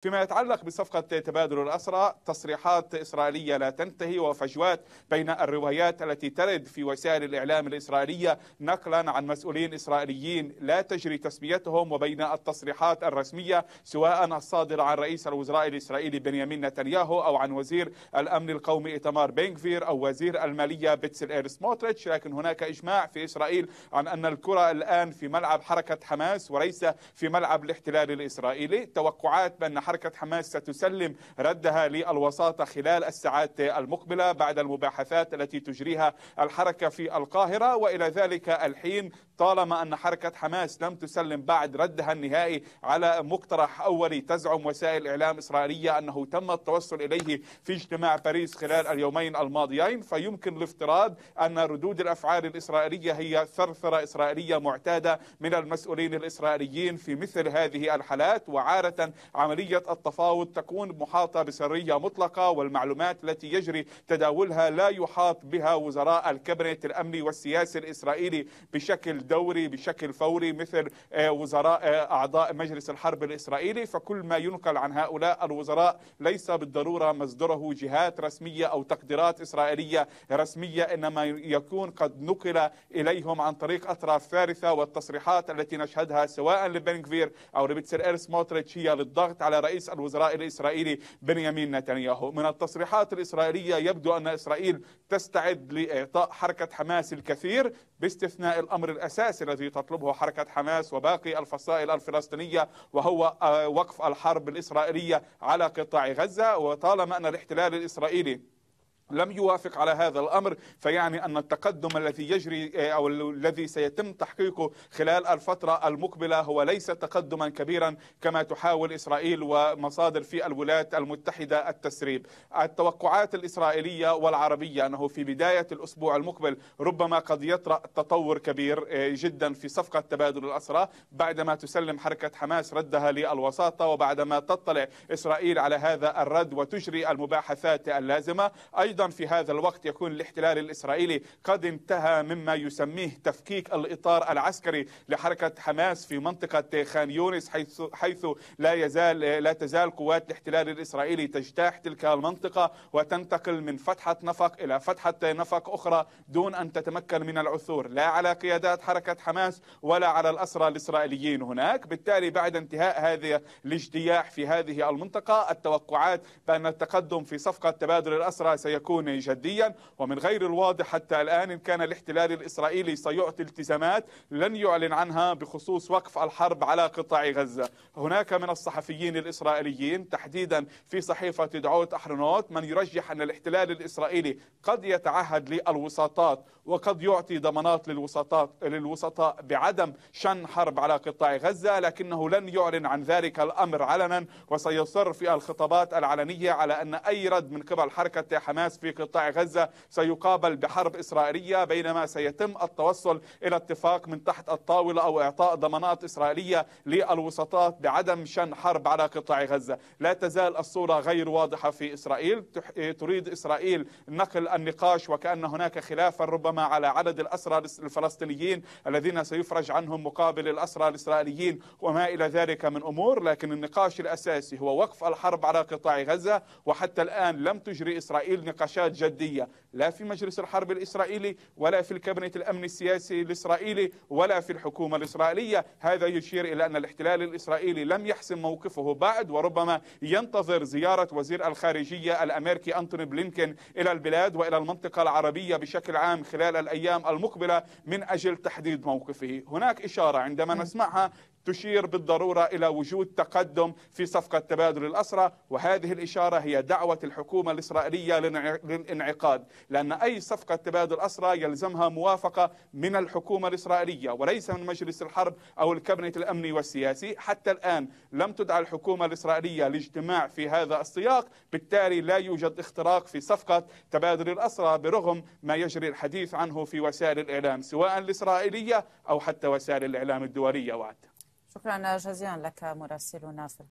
فيما يتعلق بصفقة تبادل الأسرى تصريحات إسرائيلية لا تنتهي وفجوات بين الروايات التي ترد في وسائل الإعلام الإسرائيلية نقلا عن مسؤولين إسرائيليين لا تجري تسميتهم وبين التصريحات الرسمية سواء الصادرة عن رئيس الوزراء الإسرائيلي بنيامين نتنياهو أو عن وزير الأمن القومي إتمار بينغفير أو وزير المالية بيتسل إير سموتريتش لكن هناك إجماع في إسرائيل عن أن الكرة الآن في ملعب حركة حماس وليس في ملعب الاحتلال الإسرائيلي. توقعات بأن حركة حماس ستسلم ردها للوساطة خلال الساعات المقبلة بعد المباحثات التي تجريها الحركة في القاهرة. وإلى ذلك الحين طالما أن حركة حماس لم تسلم بعد ردها النهائي على مقترح أولي تزعم وسائل إعلام إسرائيلية أنه تم التوصل إليه في اجتماع باريس خلال اليومين الماضيين. فيمكن الافتراض أن ردود الأفعال الإسرائيلية هي ثرثرة إسرائيلية معتادة من المسؤولين الإسرائيليين في مثل هذه الحالات وعادة عملية التفاوض تكون محاطة بسرية مطلقة والمعلومات التي يجري تداولها لا يحاط بها وزراء الكابينت الأمني والسياسي الإسرائيلي بشكل دوري بشكل فوري مثل وزراء أعضاء مجلس الحرب الإسرائيلي. فكل ما ينقل عن هؤلاء الوزراء ليس بالضرورة مصدره جهات رسمية أو تقديرات إسرائيلية رسمية إنما يكون قد نقل إليهم عن طريق أطراف ثالثة والتصريحات التي نشهدها سواء لبنكفير أو لبتسر إير سموتريتش هي للضغط على رئيس الوزراء الإسرائيلي بنيامين نتنياهو. من التصريحات الإسرائيلية يبدو أن إسرائيل تستعد لإعطاء حركة حماس الكثير باستثناء الأمر الأساسي الذي تطلبه حركة حماس وباقي الفصائل الفلسطينية وهو وقف الحرب الإسرائيلية على قطاع غزة. وطالما أن الاحتلال الإسرائيلي لم يوافق على هذا الأمر فيعني أن التقدم الذي يجري أو الذي سيتم تحقيقه خلال الفترة المقبلة هو ليس تقدما كبيرا كما تحاول إسرائيل ومصادر في الولايات المتحدة التسريب. التوقعات الإسرائيلية والعربية أنه في بداية الأسبوع المقبل ربما قد يطرأ تطور كبير جدا في صفقة تبادل الأسرى بعدما تسلم حركة حماس ردها للوساطة وبعدما تطلع إسرائيل على هذا الرد وتجري المباحثات اللازمة أيضا في هذا الوقت يكون الاحتلال الإسرائيلي قد انتهى مما يسميه تفكيك الإطار العسكري لحركة حماس في منطقة خان يونس حيث, حيث لا يزال لا تزال قوات الاحتلال الإسرائيلي تجتاح تلك المنطقة وتنتقل من فتحة نفق إلى فتحة نفق أخرى دون أن تتمكن من العثور. لا على قيادات حركة حماس ولا على الأسرى الإسرائيليين. هناك بالتالي بعد انتهاء هذه الاجتياح في هذه المنطقة التوقعات بأن التقدم في صفقة تبادل الأسرى سيكون يكون جديا ومن غير الواضح حتى الآن إن كان الاحتلال الإسرائيلي سيعطي التزامات لن يعلن عنها بخصوص وقف الحرب على قطاع غزة. هناك من الصحفيين الإسرائيليين تحديدا في صحيفة دعوت أحرنوت من يرجح أن الاحتلال الإسرائيلي قد يتعهد للوساطات وقد يعطي ضمانات للوساطات للوسطاء بعدم شن حرب على قطاع غزة لكنه لن يعلن عن ذلك الأمر علنا. وسيصر في الخطابات العلنية على أن أي رد من قبل حركة حماس في قطاع غزة سيقابل بحرب إسرائيلية بينما سيتم التوصل إلى اتفاق من تحت الطاولة أو إعطاء ضمانات إسرائيلية للوسطات بعدم شن حرب على قطاع غزة. لا تزال الصورة غير واضحة في إسرائيل. تريد إسرائيل نقل النقاش وكأن هناك خلافا ربما على عدد الأسرى الفلسطينيين الذين سيفرج عنهم مقابل الأسرى الإسرائيليين وما إلى ذلك من أمور لكن النقاش الأساسي هو وقف الحرب على قطاع غزة وحتى الآن لم تجري إسرائيل نقاش نقاشات جدية لا في مجلس الحرب الإسرائيلي ولا في الكابينت الأمن السياسي الإسرائيلي ولا في الحكومة الإسرائيلية. هذا يشير إلى أن الاحتلال الإسرائيلي لم يحسم موقفه بعد وربما ينتظر زيارة وزير الخارجية الأمريكي أنتوني بلينكين إلى البلاد وإلى المنطقة العربية بشكل عام خلال الأيام المقبلة من أجل تحديد موقفه. هناك إشارة عندما نسمعها تشير بالضرورة إلى وجود تقدم في صفقة تبادل الأسرى وهذه الإشارة هي دعوة الحكومة الإسرائيلية للإنعقاد لأن أي صفقة تبادل أسرى يلزمها موافقة من الحكومة الإسرائيلية وليس من مجلس الحرب أو الكابينت الأمني والسياسي. حتى الآن لم تدعى الحكومة الإسرائيلية لاجتماع في هذا السياق بالتالي لا يوجد اختراق في صفقة تبادل الأسرى برغم ما يجري الحديث عنه في وسائل الإعلام سواء الإسرائيلية أو حتى وسائل الإعلام الدولية. وعد. شكرا جزيلا لك مراسلنا في